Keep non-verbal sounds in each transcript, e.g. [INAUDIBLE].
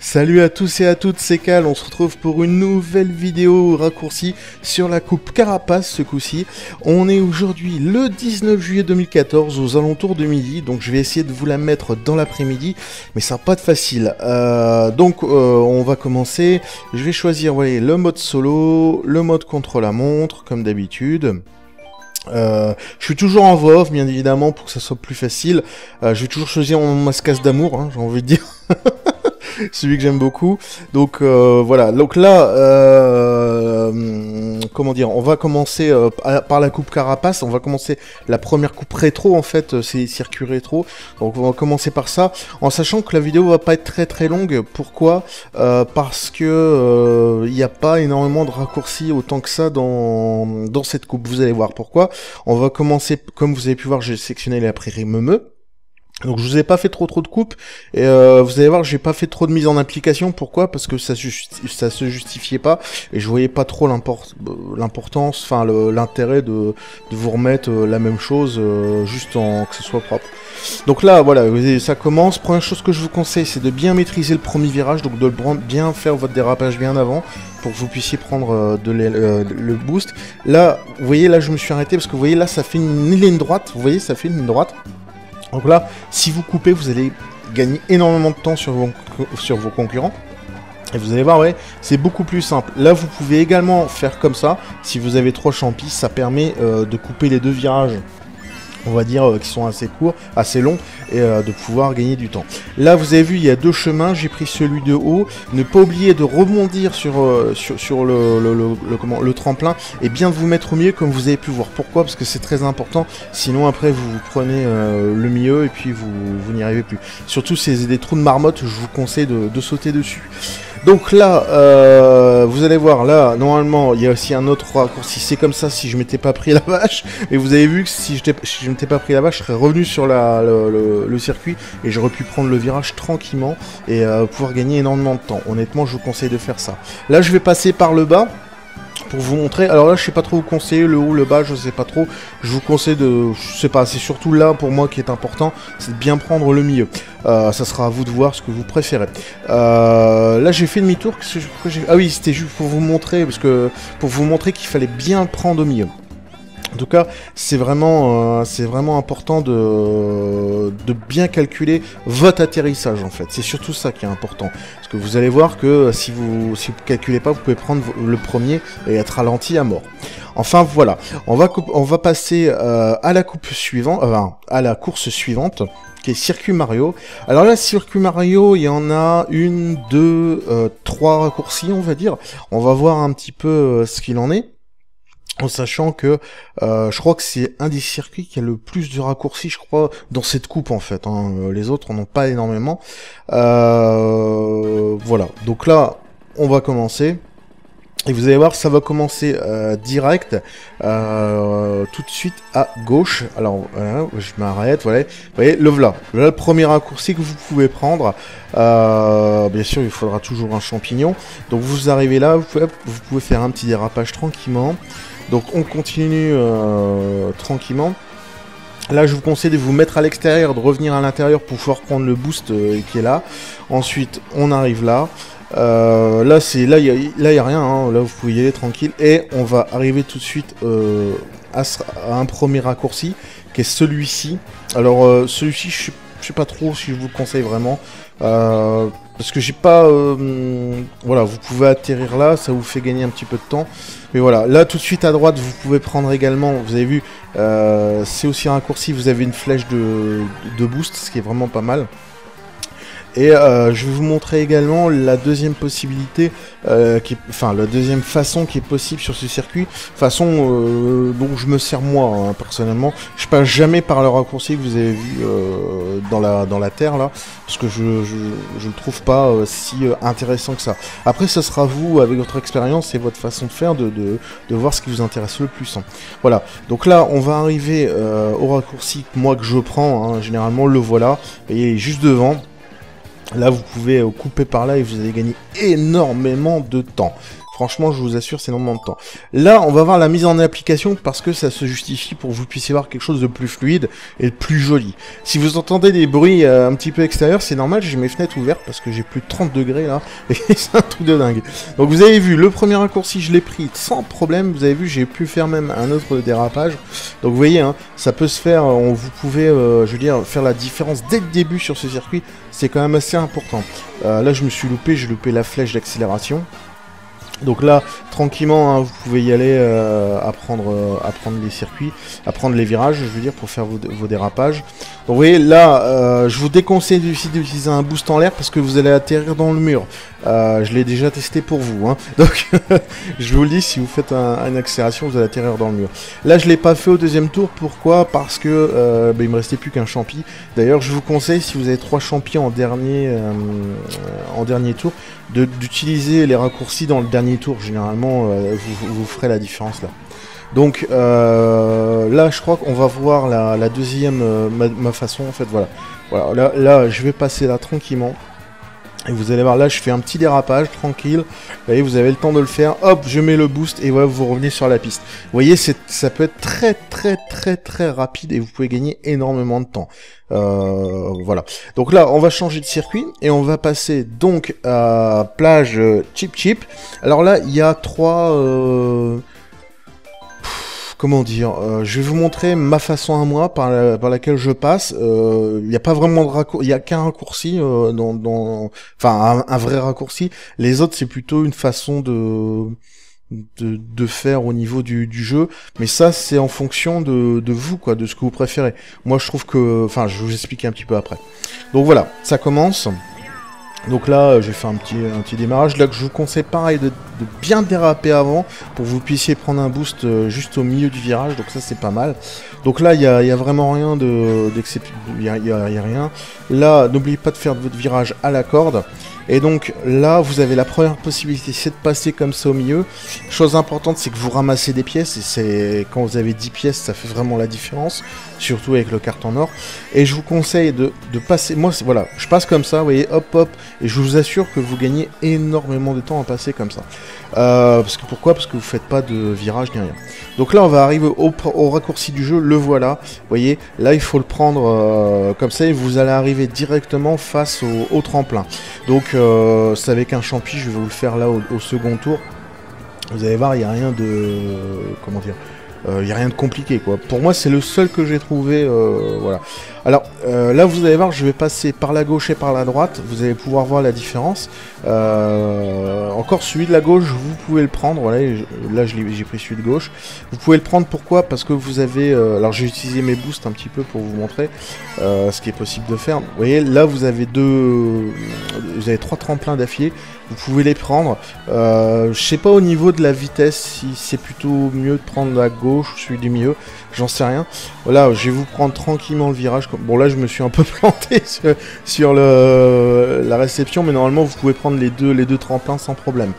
Salut à tous et à toutes, c'est Cal, on se retrouve pour une nouvelle vidéo raccourcie sur la coupe Carapace ce coup-ci. On est aujourd'hui le 19 juillet 2014 aux alentours de midi, donc je vais essayer de vous la mettre dans l'après-midi, mais ça va pas être facile. Euh, donc euh, on va commencer, je vais choisir voyez, le mode solo, le mode contre la montre comme d'habitude. Euh, je suis toujours en voix off, bien évidemment, pour que ça soit plus facile. Euh, je vais toujours choisir mon mascasse d'amour, hein, j'ai envie de dire. [LAUGHS] [LAUGHS] celui que j'aime beaucoup. Donc euh, voilà. Donc là, euh, comment dire, on va commencer euh, par la coupe carapace. On va commencer la première coupe rétro en fait, c'est circuit rétro. Donc on va commencer par ça, en sachant que la vidéo va pas être très très longue. Pourquoi Parce que il n'y a pas énormément de raccourcis autant que ça dans dans cette coupe. Vous allez voir pourquoi. On va commencer, comme vous avez pu voir, j'ai sectionné la prairie meumeux. Donc je vous ai pas fait trop trop de coupes et euh, vous allez voir j'ai pas fait trop de mise en application pourquoi? Parce que ça ça se justifiait pas et je voyais pas trop l'importance enfin l'intérêt de, de, vous remettre euh, la même chose euh, juste en que ce soit propre. Donc là voilà ça commence. Première chose que je vous conseille c'est de bien maîtriser le premier virage donc de bien faire votre dérapage bien avant pour que vous puissiez prendre de le boost. Là vous voyez là je me suis arrêté parce que vous voyez là ça fait une ligne droite vous voyez ça fait une ligne droite. Donc là, si vous coupez, vous allez gagner énormément de temps sur vos, concurrents. Et vous allez voir, ouais, c'est beaucoup plus simple. Là, vous pouvez également faire comme ça. Si vous avez trois champis, ça permet euh, de couper les deux virages on va dire, euh, qui sont assez courts, assez longs, et euh, de pouvoir gagner du temps. Là, vous avez vu, il y a deux chemins, j'ai pris celui de haut. Ne pas oublier de rebondir sur, euh, le, tremplin, et bien de vous mettre au milieu, comme vous avez pu voir. Pourquoi? Parce que c'est très important, sinon après, vous, prenez le milieu, et puis vous, n'y arrivez plus. Surtout, c'est des trous de marmotte, je vous conseille de sauter dessus. Donc là, euh, vous allez voir, là, normalement, il y a aussi un autre raccourci. C'est comme ça si je m'étais pas pris la vache. [LAUGHS] Mais vous avez vu que si je, si je m'étais pas pris la vache, je serais revenu sur le, circuit et j'aurais pu prendre le virage tranquillement et euh, pouvoir gagner énormément de temps. Honnêtement, je vous conseille de faire ça. Là, je vais passer par le bas pour vous montrer. Alors là, je sais pas trop vous conseiller le haut, le bas, je sais pas trop. Je vous conseille de, je sais pas, c'est surtout là pour moi qui est important, c'est de bien prendre le milieu. Euh, ça sera à vous de voir ce que vous préférez. Euh, là, j'ai fait demi-tour. Ah oui, c'était juste pour vous montrer, parce que pour vous montrer qu'il fallait bien prendre au milieu. En tout cas, c'est vraiment, euh, vraiment important de, de bien calculer votre atterrissage en fait. C'est surtout ça qui est important. Parce que vous allez voir que si vous si vous calculez pas, vous pouvez prendre le premier et être ralenti à mort. Enfin voilà, on va on va passer euh, à la coupe suivante, enfin à la course suivante qui est Circuit Mario. Alors là, Circuit Mario, il y en a une, deux, euh, trois raccourcis, on va dire. On va voir un petit peu ce qu'il en est en sachant que euh, je crois que c'est un des circuits qui a le plus de raccourcis, je crois, dans cette coupe en fait. Hein. Les autres en ont pas énormément. Euh, voilà. Donc là, on va commencer. Et vous allez voir, ça va commencer euh, direct, tout de suite à gauche. Alors, je m'arrête, voilà. Vous voyez, le voilà. le premier raccourci que vous pouvez prendre. bien sûr, il faudra toujours un champignon. Donc, vous arrivez là, vous pouvez faire un petit dérapage tranquillement. Donc on continue euh, tranquillement. Là, je vous conseille de vous mettre à l'extérieur, de revenir à l'intérieur pour pouvoir prendre le boost euh, qui est là. Ensuite, on arrive là. Euh, là, c'est là, il n'y a, rien. Hein. Là, vous pouvez y aller tranquille. Et on va arriver tout de suite à, un premier raccourci qui est celui-ci. Alors, celui-ci, je ne sais pas trop si je vous le conseille vraiment. Parce que j'ai pas... voilà, vous pouvez atterrir là, ça vous fait gagner un petit peu de temps. Mais voilà, là tout de suite à droite, vous pouvez prendre également, vous avez vu, euh, c'est aussi un raccourci, vous avez une flèche de boost, ce qui est vraiment pas mal. Et euh, je vais vous montrer également la deuxième possibilité, euh, enfin la deuxième façon qui est possible sur ce circuit, façon euh, dont je me sers moi hein, personnellement. Je passe jamais par le raccourci que vous avez vu dans la dans la terre là, parce que je je, le trouve pas si intéressant que ça. Après, ce sera vous avec votre expérience et votre façon de faire de, de, voir ce qui vous intéresse le plus. Hein. Voilà. Donc là, on va arriver au raccourci moi que je prends. Hein. Généralement, le voilà. Et juste devant. Là, vous pouvez euh, couper par là et vous allez gagner énormément de temps. Franchement, je vous assure, c'est énormément de temps. Là, on va voir la mise en application parce que ça se justifie pour que vous puissiez voir quelque chose de plus fluide et de plus joli. Si vous entendez des bruits euh, un petit peu extérieurs, c'est normal, j'ai mes fenêtres ouvertes parce que j'ai plus de 30 degrés là, [LAUGHS] et c'est un truc de dingue. Donc vous avez vu, le premier raccourci, je l'ai pris sans problème, vous avez vu, j'ai pu faire même un autre dérapage. Donc vous voyez, hein, ça peut se faire, vous pouvez, euh, je veux dire, faire la différence dès le début sur ce circuit, c'est quand même assez important. Euh, là, je me suis loupé, j'ai loupé la flèche d'accélération. Donc là, tranquillement, hein, vous pouvez y aller euh, apprendre, euh, les circuits, apprendre les virages, je veux dire, pour faire vos, dérapages. Donc vous voyez, là, euh, je vous déconseille d'utiliser un boost en l'air parce que vous allez atterrir dans le mur. Je l'ai déjà testé pour vous, hein. [LAUGHS] donc [LAUGHS] je vous le dis, si vous faites un, une accélération, vous allez atterrir dans le mur. Là, je l'ai pas fait au deuxième tour, pourquoi? Parce que bah, il me restait plus qu'un champi. D'ailleurs, je vous conseille, si vous avez trois champis en dernier, tour, d'utiliser les raccourcis dans le dernier tour. Généralement, euh, vous, ferez la différence là. Donc euh, là, je crois qu'on va voir la, la deuxième, euh, ma, ma, façon en fait. Voilà, voilà. Là, là, je vais passer là tranquillement. Et vous allez voir, là, je fais un petit dérapage, tranquille. Vous voyez, vous avez le temps de le faire. Hop, je mets le boost et voilà, vous revenez sur la piste. Vous voyez, ça peut être très, très, très, très rapide et vous pouvez gagner énormément de temps. Euh, voilà. Donc là, on va changer de circuit et on va passer donc à plage Chip Chip. Alors là, il y a trois... Euh comment dire, euh, je vais vous montrer ma façon à moi par, la, par laquelle je passe. Il euh, n'y a pas vraiment de raccourci, il y a qu'un raccourci euh, dans, enfin un, vrai raccourci. Les autres c'est plutôt une façon de de, de faire au niveau du, du jeu, mais ça c'est en fonction de, de vous quoi, de ce que vous préférez. Moi je trouve que, enfin je vous expliquer un petit peu après. Donc voilà, ça commence. Donc là, j'ai fait un petit, un petit démarrage. Là, je vous conseille pareil de, de, bien déraper avant pour que vous puissiez prendre un boost euh, juste au milieu du virage. Donc ça, c'est pas mal. Donc là, il n'y a, y a, vraiment rien d'exceptionnel. Il n'y y a, rien. Là, n'oubliez pas de faire votre virage à la corde. Et donc là, vous avez la première possibilité, c'est de passer comme ça au milieu. Chose importante, c'est que vous ramassez des pièces, et c'est quand vous avez 10 pièces, ça fait vraiment la différence, surtout avec le carton or. Et je vous conseille de, de passer, moi voilà, je passe comme ça, vous voyez, hop hop, et je vous assure que vous gagnez énormément de temps à passer comme ça. Euh, parce que pourquoi? Parce que vous faites pas de virage ni rien. Donc là, on va arriver au, au raccourci du jeu, le voilà. Vous voyez, là, il faut le prendre euh, comme ça et vous allez arriver directement face au, au tremplin. Donc, euh, c'est avec un champi, je vais vous le faire là au, au second tour. Vous allez voir, il n'y a rien de... Comment dire il euh, n'y a rien de compliqué quoi. Pour moi c'est le seul que j'ai trouvé, euh, voilà. Alors euh, là vous allez voir, je vais passer par la gauche et par la droite, vous allez pouvoir voir la différence. Encore celui de la gauche, vous pouvez le prendre, voilà, là j'ai pris celui de gauche. Vous pouvez le prendre pourquoi? Parce que vous avez, alors j'ai utilisé mes boosts un petit peu pour vous montrer ce qui est possible de faire. Vous voyez là vous avez deux, vous avez trois tremplins d'affilée vous pouvez les prendre. Je sais pas au niveau de la vitesse si c'est plutôt mieux de prendre la gauche ou celui du milieu, j'en sais rien. Voilà, je vais vous prendre tranquillement le virage. Bon là je me suis un peu [LAUGHS] planté sur, la réception, mais normalement vous pouvez prendre les deux, les deux tremplins sans problème.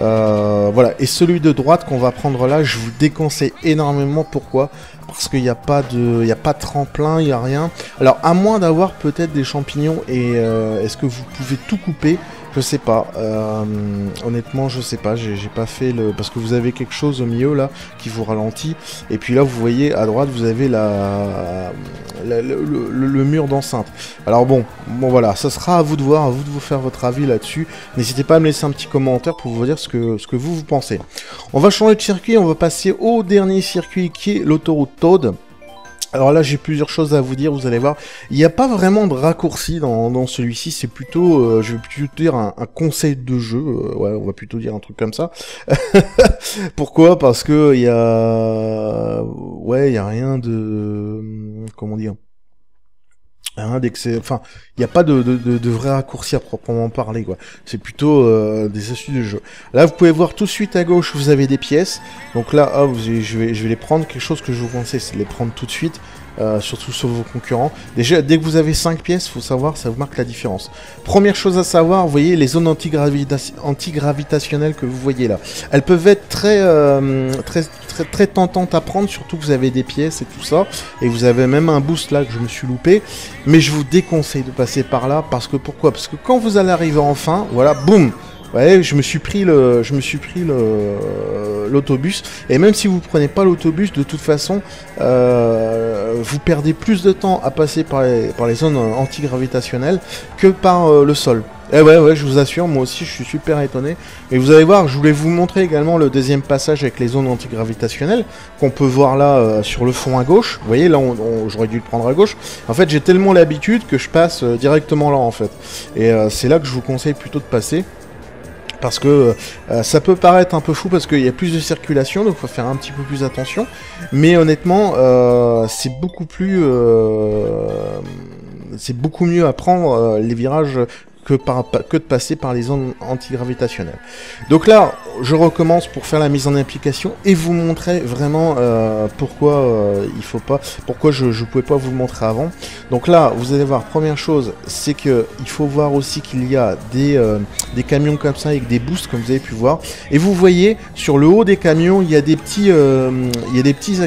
Euh, voilà, et celui de droite qu'on va prendre là, je vous déconseille énormément. Pourquoi? Parce qu'il n'y a pas de, il a pas de tremplin, il n'y a rien. Alors à moins d'avoir peut-être des champignons et euh, est-ce que vous pouvez tout couper? Je sais pas. Euh, honnêtement, je sais pas. J'ai pas fait le parce que vous avez quelque chose au milieu là qui vous ralentit. Et puis là, vous voyez à droite, vous avez la, le, mur d'enceinte. Alors bon, bon voilà, ça sera à vous de voir, à vous de vous faire votre avis là-dessus. N'hésitez pas à me laisser un petit commentaire pour vous dire ce que ce que vous vous pensez. On va changer de circuit. On va passer au dernier circuit qui est l'autoroute Toad. Alors là, j'ai plusieurs choses à vous dire, vous allez voir. Il n'y a pas vraiment de raccourci dans, dans celui-ci, c'est plutôt, euh, je vais plutôt dire un, un conseil de jeu, euh, ouais, on va plutôt dire un truc comme ça. [LAUGHS] Pourquoi? Parce que il y a, ouais, il y a rien de, comment dire Hein, enfin, il n'y a pas de, de, de, vrai raccourci à proprement parler, quoi. C'est plutôt euh, des astuces de jeu. Là, vous pouvez voir tout de suite à gauche, vous avez des pièces. Donc là, hop, je vais, je vais les prendre. Quelque chose que je vous conseille, c'est de les prendre tout de suite. Euh, surtout sur vos concurrents. Déjà, dès que vous avez 5 pièces, faut savoir, ça vous marque la différence. Première chose à savoir, vous voyez les zones antigravitationnelles que vous voyez là. Elles peuvent être très, euh, très, très tentantes à prendre, surtout que vous avez des pièces et tout ça. Et vous avez même un boost là que je me suis loupé. Mais je vous déconseille de passer par là, parce que pourquoi? Parce que quand vous allez arriver enfin, voilà, boum Ouais, je me suis pris le, je me suis pris le l'autobus. Et même si vous prenez pas l'autobus, de toute façon, euh, vous perdez plus de temps à passer par les, par les zones antigravitationnelles que par euh, le sol. Et ouais, ouais, je vous assure, moi aussi, je suis super étonné. Et vous allez voir, je voulais vous montrer également le deuxième passage avec les zones antigravitationnelles qu'on peut voir là euh, sur le fond à gauche. Vous voyez, là, j'aurais dû le prendre à gauche. En fait, j'ai tellement l'habitude que je passe directement là, en fait. Et c'est là que je vous conseille plutôt de passer parce que euh, ça peut paraître un peu fou parce qu'il y a plus de circulation, donc faut faire un petit peu plus attention. Mais honnêtement, euh, c'est beaucoup plus, euh, c'est beaucoup mieux à prendre les virages que, que de passer par les zones antigravitationnelles. Donc là, je recommence pour faire la mise en application et vous montrer vraiment euh, pourquoi euh, il faut pas, pourquoi je ne pouvais pas vous le montrer avant. Donc là, vous allez voir, première chose, c'est que il faut voir aussi qu'il y a des, euh, des camions comme ça avec des boosts, comme vous avez pu voir. Et vous voyez, sur le haut des camions, il y a des petits, il y a des petits.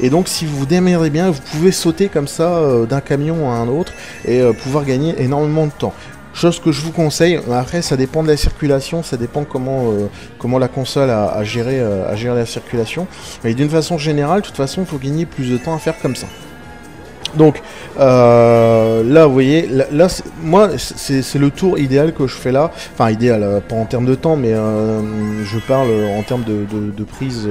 Et donc, si vous vous démerdez bien, vous pouvez sauter comme ça d'un camion à un autre et pouvoir gagner énormément de temps. Chose que je vous conseille, après ça dépend de la circulation, ça dépend comment, euh, comment la console a, euh, a géré la circulation. Mais d'une façon générale, de toute façon, il faut gagner plus de temps à faire comme ça. Donc euh, là, vous voyez, là, moi, c'est le tour idéal que je fais là. Enfin, idéal, euh, pas en termes de temps, mais euh, je parle en termes de, prise,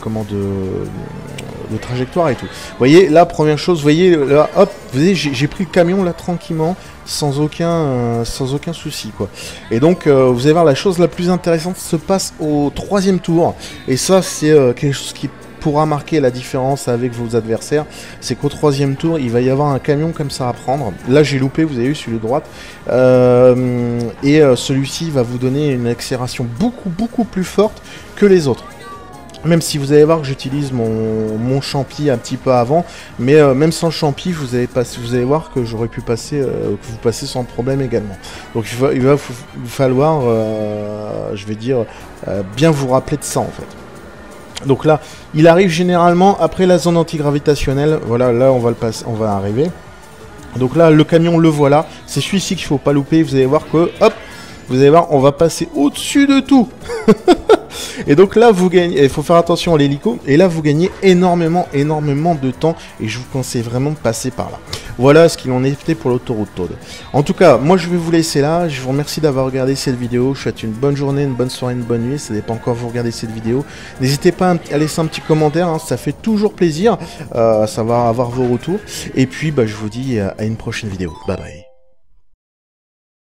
comment, de, trajectoire et tout. Vous voyez, là, première chose, vous voyez, là, hop, vous voyez, j'ai pris le camion là tranquillement, sans aucun, sans aucun souci, quoi. Et donc, vous allez voir, la chose la plus intéressante se passe au troisième tour. Et ça, c'est quelque chose qui pourra marquer la différence avec vos adversaires, c'est qu'au troisième tour, il va y avoir un camion comme ça à prendre. Là, j'ai loupé, vous avez vu, sur le droite. Euh, et euh, celui-ci va vous donner une accélération beaucoup, beaucoup plus forte que les autres. Même si vous allez voir que j'utilise mon, champi un petit peu avant, mais euh, même sans champi, vous allez, vous allez voir que j'aurais pu passer, que vous passez sans problème également. Donc il va, il va vous falloir, je vais dire, bien vous rappeler de ça en fait. Donc là, il arrive généralement après la zone antigravitationnelle. Voilà, là on va le passer, on va arriver. Donc là, le camion, le voilà. C'est celui-ci qu'il faut pas louper. Vous allez voir que, hop, vous allez voir, on va passer au-dessus de tout. [LAUGHS] Et donc là, vous gagnez, il faut faire attention à l'hélico, et là, vous gagnez énormément, énormément de temps, et je vous conseille vraiment de passer par là. Voilà ce qu'il en est fait pour l'autoroute Toad. En tout cas, moi je vais vous laisser là, je vous remercie d'avoir regardé cette vidéo, je vous souhaite une bonne journée, une bonne soirée, une bonne nuit, ça dépend encore vous regardez cette vidéo. N'hésitez pas à laisser un petit commentaire, hein, ça fait toujours plaisir, euh, ça avoir vos retours. Et puis, bah, je vous dis à une prochaine vidéo. Bye bye.